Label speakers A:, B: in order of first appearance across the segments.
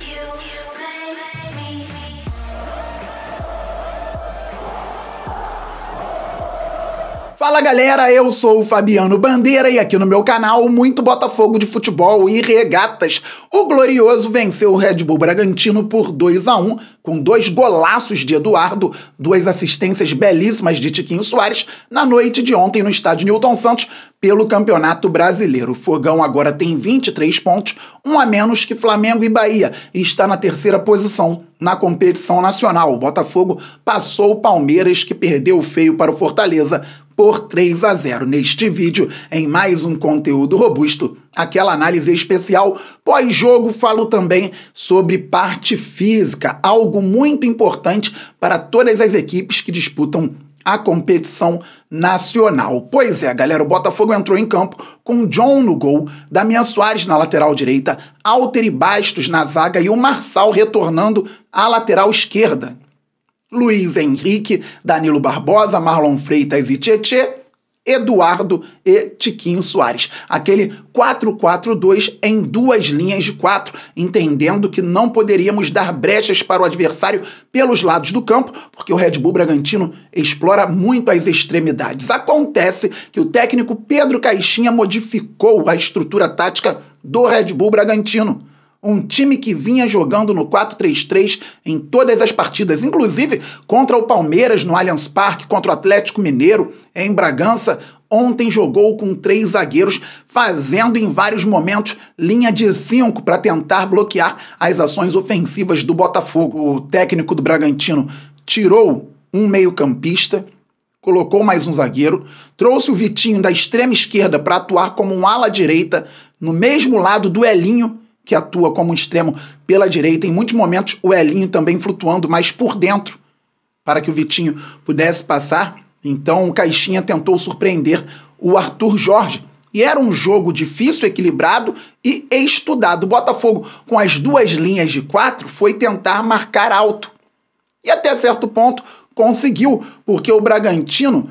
A: you. Fala galera, eu sou o Fabiano Bandeira e aqui no meu canal muito Botafogo de futebol e regatas. O Glorioso venceu o Red Bull Bragantino por 2 a 1 com dois golaços de Eduardo, duas assistências belíssimas de Tiquinho Soares na noite de ontem no estádio Newton Santos pelo Campeonato Brasileiro. O Fogão agora tem 23 pontos, um a menos que Flamengo e Bahia e está na terceira posição na competição nacional. O Botafogo passou o Palmeiras que perdeu feio para o Fortaleza por 3 a 0. Neste vídeo, em mais um conteúdo robusto, aquela análise especial pós-jogo, falo também sobre parte física, algo muito importante para todas as equipes que disputam a competição nacional. Pois é, galera, o Botafogo entrou em campo com John no gol, Damian Soares na lateral direita, Alter e Bastos na zaga e o Marçal retornando à lateral esquerda. Luiz Henrique, Danilo Barbosa, Marlon Freitas e Tietê, Eduardo e Tiquinho Soares. Aquele 4-4-2 em duas linhas de quatro, entendendo que não poderíamos dar brechas para o adversário pelos lados do campo, porque o Red Bull Bragantino explora muito as extremidades. Acontece que o técnico Pedro Caixinha modificou a estrutura tática do Red Bull Bragantino um time que vinha jogando no 4-3-3 em todas as partidas, inclusive contra o Palmeiras no Allianz Parque, contra o Atlético Mineiro em Bragança. Ontem jogou com três zagueiros, fazendo em vários momentos linha de cinco para tentar bloquear as ações ofensivas do Botafogo. O técnico do Bragantino tirou um meio-campista, colocou mais um zagueiro, trouxe o Vitinho da extrema esquerda para atuar como um ala direita no mesmo lado do Elinho que atua como um extremo pela direita, em muitos momentos o Elinho também flutuando mais por dentro, para que o Vitinho pudesse passar. Então o Caixinha tentou surpreender o Arthur Jorge. E era um jogo difícil, equilibrado e estudado. O Botafogo, com as duas linhas de quatro, foi tentar marcar alto. E até certo ponto conseguiu, porque o Bragantino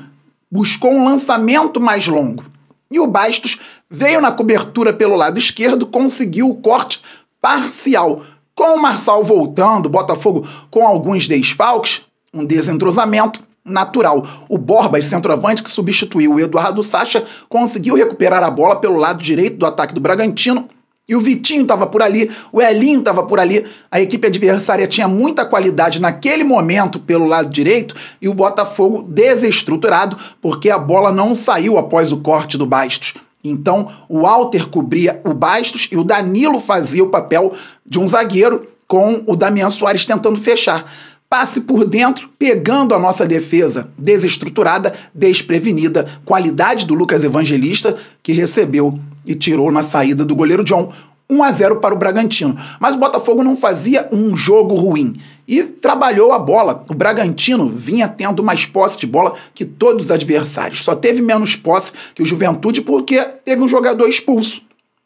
A: buscou um lançamento mais longo. E o Bastos veio na cobertura pelo lado esquerdo, conseguiu o corte parcial. Com o Marçal voltando, Botafogo com alguns desfalques, um desentrosamento natural. O Borbas, centroavante que substituiu o Eduardo Sacha, conseguiu recuperar a bola pelo lado direito do ataque do Bragantino e o Vitinho estava por ali, o Elinho estava por ali. A equipe adversária tinha muita qualidade naquele momento pelo lado direito e o Botafogo desestruturado porque a bola não saiu após o corte do Bastos. Então o Walter cobria o Bastos e o Danilo fazia o papel de um zagueiro com o Damian Soares tentando fechar passe por dentro, pegando a nossa defesa desestruturada, desprevenida. Qualidade do Lucas Evangelista, que recebeu e tirou na saída do goleiro John. 1 a 0 para o Bragantino. Mas o Botafogo não fazia um jogo ruim e trabalhou a bola. O Bragantino vinha tendo mais posse de bola que todos os adversários. Só teve menos posse que o Juventude porque teve um jogador expulso.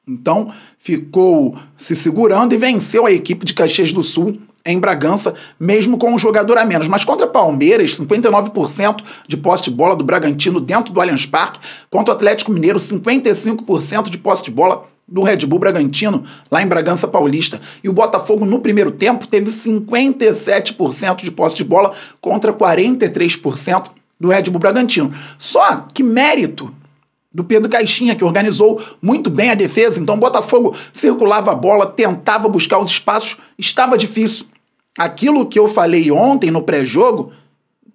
A: Então ficou se segurando e venceu a equipe de Caxias do Sul em Bragança, mesmo com um jogador a menos. Mas contra Palmeiras, 59% de posse de bola do Bragantino dentro do Allianz Parque. Contra o Atlético Mineiro, 55% de posse de bola do Red Bull Bragantino, lá em Bragança Paulista. E o Botafogo, no primeiro tempo, teve 57% de posse de bola contra 43% do Red Bull Bragantino. Só que mérito do Pedro Caixinha, que organizou muito bem a defesa. Então, o Botafogo circulava a bola, tentava buscar os espaços, estava difícil. Aquilo que eu falei ontem no pré-jogo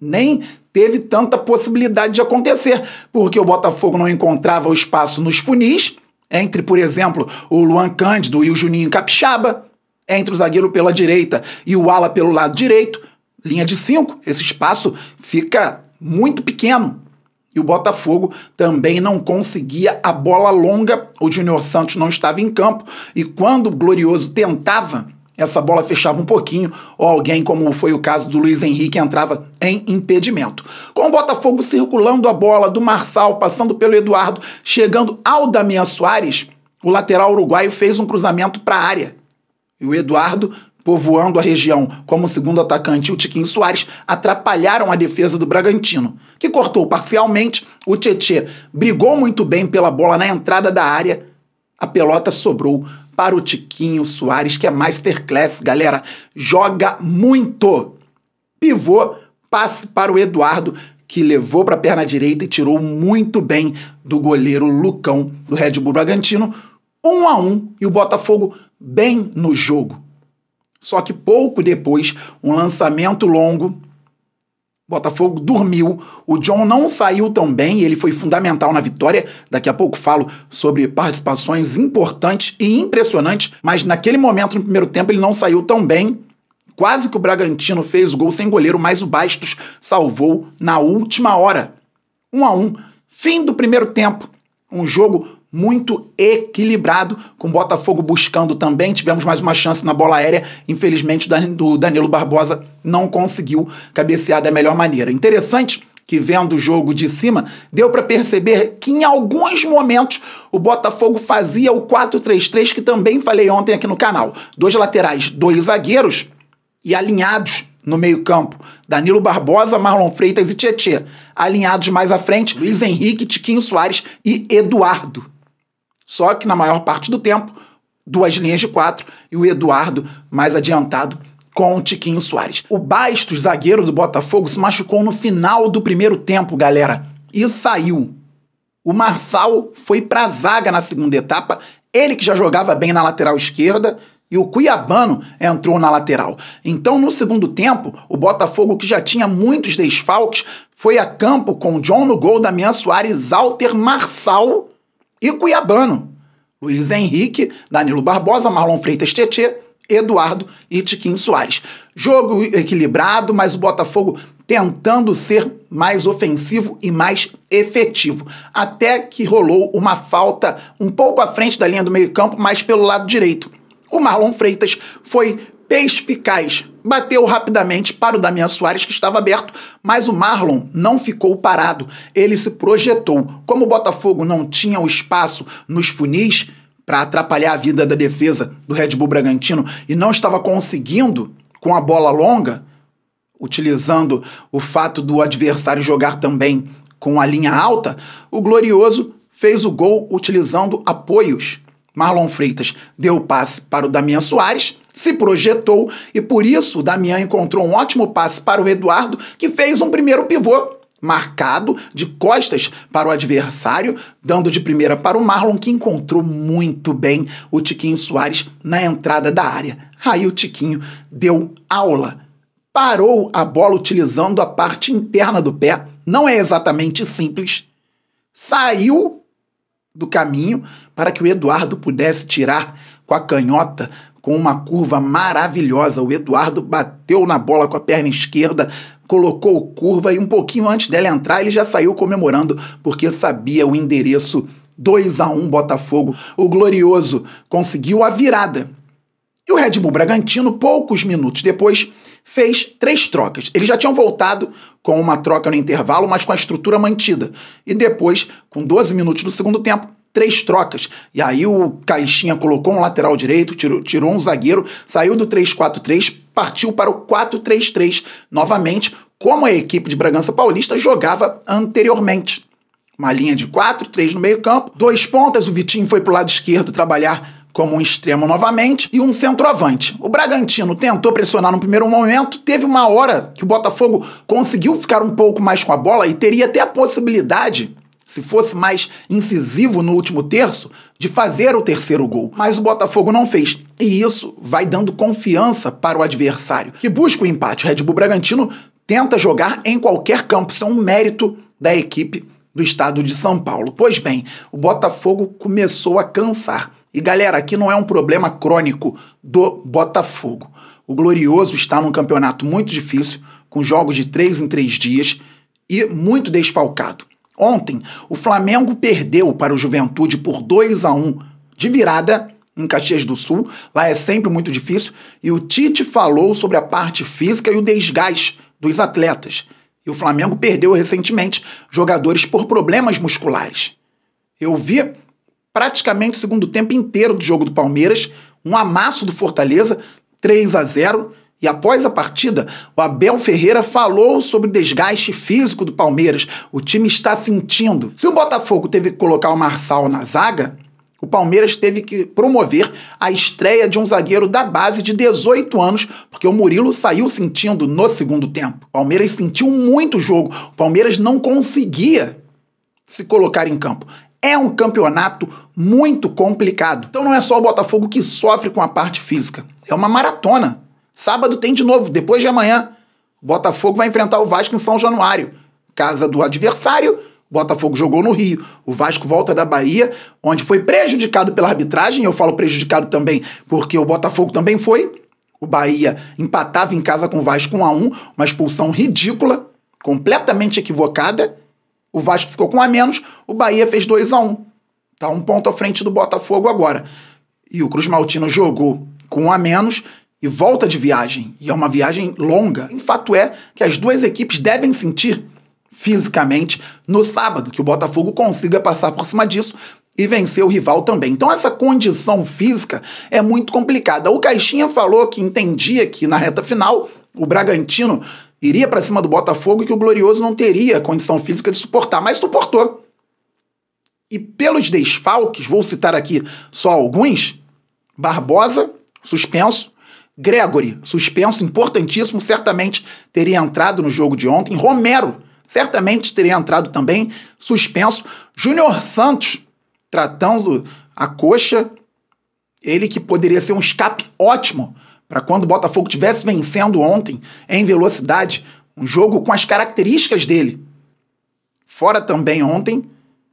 A: nem teve tanta possibilidade de acontecer, porque o Botafogo não encontrava o espaço nos funis, entre, por exemplo, o Luan Cândido e o Juninho Capixaba, entre o zagueiro pela direita e o ala pelo lado direito, linha de cinco, esse espaço fica muito pequeno. E o Botafogo também não conseguia a bola longa. O Júnior Santos não estava em campo. E quando o Glorioso tentava, essa bola fechava um pouquinho, ou alguém, como foi o caso do Luiz Henrique, entrava em impedimento. Com o Botafogo circulando a bola do Marçal, passando pelo Eduardo, chegando ao Damian Soares, o lateral uruguaio fez um cruzamento para a área. E o Eduardo povoando a região como segundo atacante, o Tiquinho Soares atrapalharam a defesa do Bragantino, que cortou parcialmente. O Tietê brigou muito bem pela bola na entrada da área. A pelota sobrou para o Tiquinho Soares, que é Masterclass, galera. Joga muito. Pivô, passe para o Eduardo, que levou para a perna direita e tirou muito bem do goleiro Lucão do Red Bull Bragantino. Um a um e o Botafogo bem no jogo. Só que pouco depois, um lançamento longo, Botafogo dormiu, o John não saiu tão bem, ele foi fundamental na vitória. Daqui a pouco falo sobre participações importantes e impressionantes, mas naquele momento, no primeiro tempo, ele não saiu tão bem. Quase que o Bragantino fez o gol sem goleiro, mas o Bastos salvou na última hora. 1 a 1. Fim do primeiro tempo. Um jogo muito equilibrado, com o Botafogo buscando também. Tivemos mais uma chance na bola aérea. Infelizmente, o Danilo Barbosa não conseguiu cabecear da melhor maneira. Interessante que vendo o jogo de cima, deu para perceber que em alguns momentos o Botafogo fazia o 4-3-3 que também falei ontem aqui no canal. Dois laterais, dois zagueiros e alinhados no meio-campo. Danilo Barbosa, Marlon Freitas e Tietê. Alinhados mais à frente, Luiz Henrique, Tiquinho Soares e Eduardo. Só que na maior parte do tempo, duas linhas de quatro e o Eduardo mais adiantado com o Tiquinho Soares. O Bastos, zagueiro do Botafogo, se machucou no final do primeiro tempo, galera, e saiu. O Marçal foi para a zaga na segunda etapa, ele que já jogava bem na lateral esquerda, e o Cuiabano entrou na lateral. Então, no segundo tempo, o Botafogo, que já tinha muitos desfalques, foi a campo com John no gol, Damian Soares, Alter, Marçal e Cuiabano. Luiz Henrique, Danilo Barbosa, Marlon Freitas Tietê, Eduardo e Tiquinho Soares. Jogo equilibrado, mas o Botafogo tentando ser mais ofensivo e mais efetivo. Até que rolou uma falta um pouco à frente da linha do meio-campo, mas pelo lado direito. O Marlon Freitas foi perspicaz, bateu rapidamente para o Damian Soares, que estava aberto, mas o Marlon não ficou parado, ele se projetou. Como o Botafogo não tinha o espaço nos funis para atrapalhar a vida da defesa do Red Bull Bragantino e não estava conseguindo com a bola longa, utilizando o fato do adversário jogar também com a linha alta, o Glorioso fez o gol utilizando apoios. Marlon Freitas deu o passe para o Damian Soares, se projetou e por isso o Damian encontrou um ótimo passe para o Eduardo, que fez um primeiro pivô marcado de costas para o adversário, dando de primeira para o Marlon, que encontrou muito bem o Tiquinho Soares na entrada da área. Aí o Tiquinho deu aula. Parou a bola utilizando a parte interna do pé. Não é exatamente simples. Saiu do caminho para que o Eduardo pudesse tirar com a canhota com uma curva maravilhosa. O Eduardo bateu na bola com a perna esquerda, colocou curva e um pouquinho antes dela entrar, ele já saiu comemorando porque sabia o endereço 2 a 1 Botafogo. O Glorioso conseguiu a virada. E o Red Bull Bragantino, poucos minutos depois, fez três trocas. Eles já tinham voltado com uma troca no intervalo, mas com a estrutura mantida. E depois, com 12 minutos do segundo tempo, três trocas. E aí o Caixinha colocou um lateral direito, tirou, tirou um zagueiro, saiu do 3-4-3, partiu para o 4-3-3 novamente, como a equipe de Bragança Paulista jogava anteriormente. Uma linha de quatro, três no meio-campo, dois pontas, o Vitinho foi para o lado esquerdo trabalhar como um extremo novamente e um centroavante. O Bragantino tentou pressionar no primeiro momento, teve uma hora que o Botafogo conseguiu ficar um pouco mais com a bola e teria até a possibilidade se fosse mais incisivo no último terço, de fazer o terceiro gol. Mas o Botafogo não fez. E isso vai dando confiança para o adversário, que busca o empate. O Red Bull Bragantino tenta jogar em qualquer campo. Isso é um mérito da equipe do estado de São Paulo. Pois bem, o Botafogo começou a cansar. E galera, aqui não é um problema crônico do Botafogo. O Glorioso está num campeonato muito difícil, com jogos de três em três dias e muito desfalcado. Ontem, o Flamengo perdeu para o Juventude por 2 a 1 de virada em Caxias do Sul. Lá é sempre muito difícil. E o Tite falou sobre a parte física e o desgaste dos atletas. E o Flamengo perdeu recentemente jogadores por problemas musculares. Eu vi praticamente o segundo tempo inteiro do jogo do Palmeiras, um amasso do Fortaleza, 3 a 0. E após a partida, o Abel Ferreira falou sobre o desgaste físico do Palmeiras. O time está sentindo. Se o Botafogo teve que colocar o Marçal na zaga, o Palmeiras teve que promover a estreia de um zagueiro da base de 18 anos, porque o Murilo saiu sentindo no segundo tempo. O Palmeiras sentiu muito o jogo. O Palmeiras não conseguia se colocar em campo. É um campeonato muito complicado. Então não é só o Botafogo que sofre com a parte física. É uma maratona. Sábado tem de novo, depois de amanhã. O Botafogo vai enfrentar o Vasco em São Januário. Casa do adversário, Botafogo jogou no Rio, o Vasco volta da Bahia, onde foi prejudicado pela arbitragem. Eu falo prejudicado também porque o Botafogo também foi. O Bahia empatava em casa com o Vasco 1 a 1, uma expulsão ridícula, completamente equivocada. O Vasco ficou com a menos, o Bahia fez 2 a 1. Tá um ponto à frente do Botafogo agora. E o Cruz Maltino jogou com um a menos e volta de viagem. E é uma viagem longa. O fato é que as duas equipes devem sentir fisicamente no sábado, que o Botafogo consiga passar por cima disso e vencer o rival também. Então essa condição física é muito complicada. O Caixinha falou que entendia que na reta final o Bragantino iria para cima do Botafogo e que o Glorioso não teria condição física de suportar, mas suportou. E pelos desfalques, vou citar aqui só alguns: Barbosa, suspenso, Gregory, suspenso, importantíssimo, certamente teria entrado no jogo de ontem. Romero, certamente teria entrado também, suspenso. Júnior Santos, tratando a coxa, ele que poderia ser um escape ótimo para quando o Botafogo tivesse vencendo ontem em velocidade, um jogo com as características dele. Fora também ontem,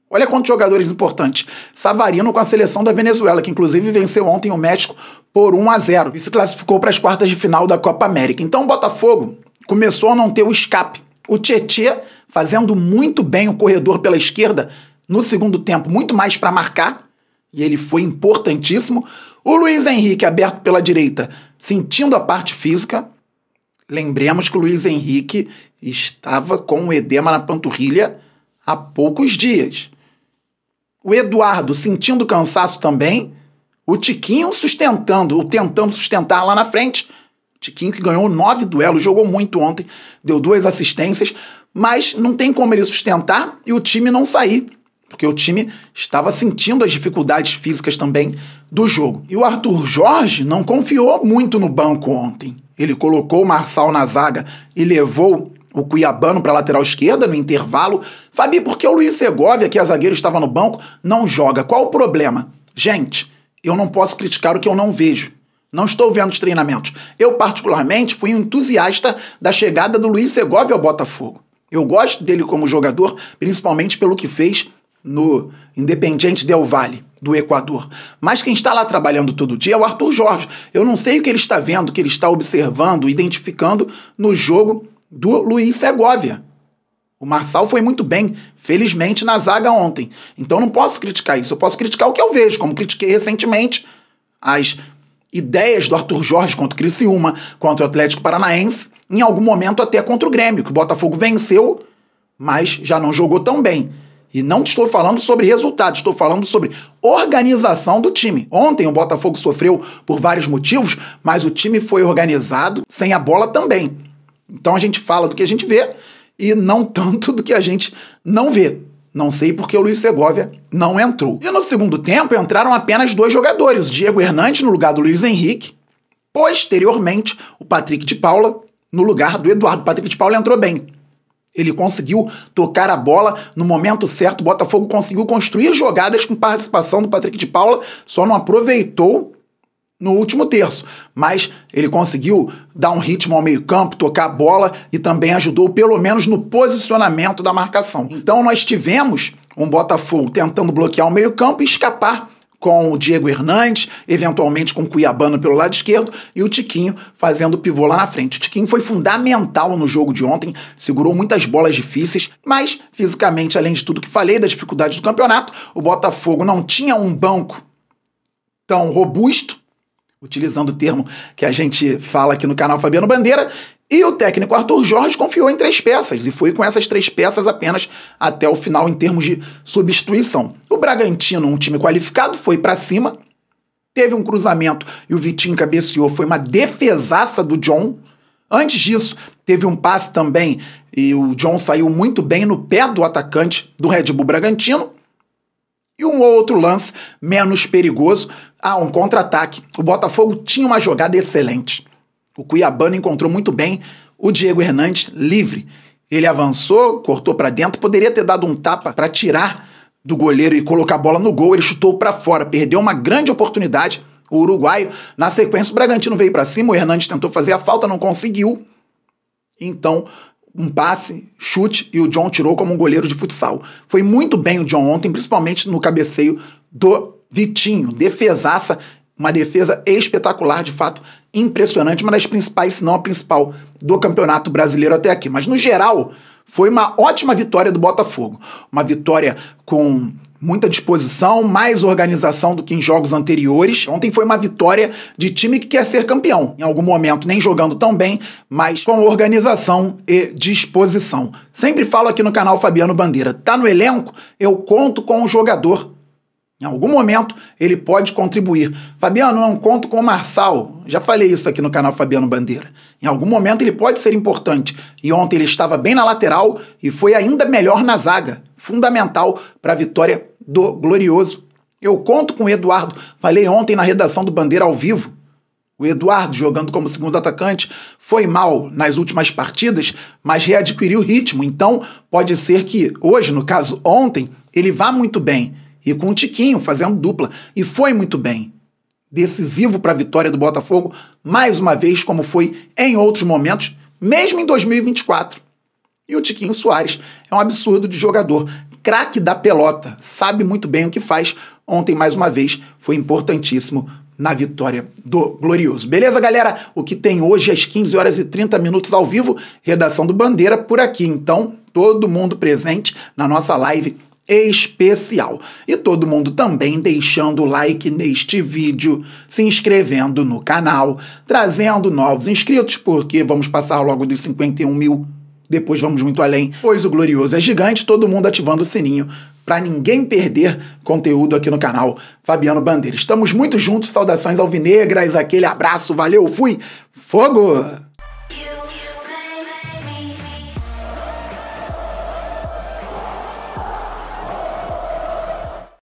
A: olha quantos jogadores importantes. Savarino com a seleção da Venezuela, que inclusive venceu ontem o México por 1 a 0 e se classificou para as quartas de final da Copa América. Então o Botafogo começou a não ter o escape o Tietê fazendo muito bem o corredor pela esquerda no segundo tempo, muito mais para marcar, e ele foi importantíssimo. O Luiz Henrique aberto pela direita, sentindo a parte física. Lembremos que o Luiz Henrique estava com o edema na panturrilha há poucos dias. O Eduardo sentindo cansaço também. O Tiquinho sustentando, ou tentando sustentar lá na frente. Tiquinho que ganhou nove duelos, jogou muito ontem, deu duas assistências, mas não tem como ele sustentar e o time não sair, porque o time estava sentindo as dificuldades físicas também do jogo. E o Arthur Jorge não confiou muito no banco ontem. Ele colocou o Marçal na zaga e levou o Cuiabano para lateral esquerda no intervalo. Fabi, por que o Luiz Segovia, que é zagueiro, estava no banco, não joga? Qual o problema? Gente, eu não posso criticar o que eu não vejo. Não estou vendo os treinamentos. Eu, particularmente, fui um entusiasta da chegada do Luiz Segovia ao Botafogo. Eu gosto dele como jogador, principalmente pelo que fez no Independiente Del Valle, do Equador. Mas quem está lá trabalhando todo dia é o Arthur Jorge. Eu não sei o que ele está vendo, o que ele está observando, identificando no jogo do Luiz Segovia. O Marçal foi muito bem, felizmente, na zaga ontem. Então não posso criticar isso. Eu posso criticar o que eu vejo, como critiquei recentemente as ideias do Arthur Jorge contra o Criciúma, contra o Atlético Paranaense, em algum momento até contra o Grêmio, que o Botafogo venceu, mas já não jogou tão bem. E não estou falando sobre resultados, estou falando sobre organização do time. Ontem o Botafogo sofreu por vários motivos, mas o time foi organizado sem a bola também. Então a gente fala do que a gente vê e não tanto do que a gente não vê. Não sei porque o Luiz Segovia não entrou. E no segundo tempo entraram apenas dois jogadores, Diego Hernandes no lugar do Luiz Henrique, posteriormente o Patrick de Paula no lugar do Eduardo. O Patrick de Paula entrou bem. Ele conseguiu tocar a bola no momento certo. O Botafogo conseguiu construir jogadas com participação do Patrick de Paula, só não aproveitou no último terço, mas ele conseguiu dar um ritmo ao meio-campo, tocar a bola e também ajudou pelo menos no posicionamento da marcação. Então nós tivemos um Botafogo tentando bloquear o meio-campo e escapar com o Diego Hernandes, eventualmente com o Cuiabano pelo lado esquerdo e o Tiquinho fazendo pivô lá na frente. O Tiquinho foi fundamental no jogo de ontem, segurou muitas bolas difíceis, mas fisicamente, além de tudo que falei, da dificuldade do campeonato, o Botafogo não tinha um banco tão robusto utilizando o termo que a gente fala aqui no canal Fabiano Bandeira, e o técnico Arthur Jorge confiou em três peças e foi com essas três peças apenas até o final em termos de substituição. O Bragantino, um time qualificado, foi para cima, teve um cruzamento e o Vitinho cabeceou, foi uma defesaça do John. Antes disso, teve um passe também e o John saiu muito bem no pé do atacante do Red Bull Bragantino. E um outro lance menos perigoso, ah, um contra-ataque. O Botafogo tinha uma jogada excelente. O Cuiabano encontrou muito bem o Diego Hernandes livre. Ele avançou, cortou para dentro, poderia ter dado um tapa para tirar do goleiro e colocar a bola no gol. Ele chutou para fora, perdeu uma grande oportunidade. O uruguaio, na sequência, o Bragantino veio para cima, o Hernandes tentou fazer a falta, não conseguiu. Então, um passe, chute e o John tirou como um goleiro de futsal. Foi muito bem o John ontem, principalmente no cabeceio do Vitinho. Defesaça, uma defesa espetacular, de fato, impressionante, uma das principais, se não a principal, do Campeonato Brasileiro até aqui. Mas no geral, foi uma ótima vitória do Botafogo. Uma vitória com muita disposição, mais organização do que em jogos anteriores. Ontem foi uma vitória de time que quer ser campeão. Em algum momento, nem jogando tão bem, mas com organização e disposição. Sempre falo aqui no canal Fabiano Bandeira: tá no elenco? Eu conto com o jogador. Em algum momento ele pode contribuir. Fabiano, não conto com o Marçal. Já falei isso aqui no canal Fabiano Bandeira. Em algum momento ele pode ser importante. E ontem ele estava bem na lateral e foi ainda melhor na zaga. Fundamental para a vitória do Glorioso. Eu conto com o Eduardo. Falei ontem na redação do Bandeira ao vivo. O Eduardo, jogando como segundo atacante, foi mal nas últimas partidas, mas readquiriu ritmo. Então, pode ser que hoje, no caso ontem, ele vá muito bem e com o Tiquinho fazendo dupla. E foi muito bem. Decisivo para a vitória do Botafogo, mais uma vez, como foi em outros momentos, mesmo em 2024. E o Tiquinho Soares é um absurdo de jogador. Craque da pelota, sabe muito bem o que faz. Ontem, mais uma vez, foi importantíssimo na vitória do Glorioso. Beleza, galera? O que tem hoje às 15 horas e 30 minutos ao vivo, redação do Bandeira por aqui. Então, todo mundo presente na nossa live especial. E todo mundo também deixando o like neste vídeo, se inscrevendo no canal, trazendo novos inscritos, porque vamos passar logo dos 51 mil. Depois vamos muito além, pois o Glorioso é gigante, todo mundo ativando o sininho para ninguém perder conteúdo aqui no canal Fabiano Bandeira. Estamos muito juntos, saudações alvinegras, aquele abraço, valeu, fui, fogo!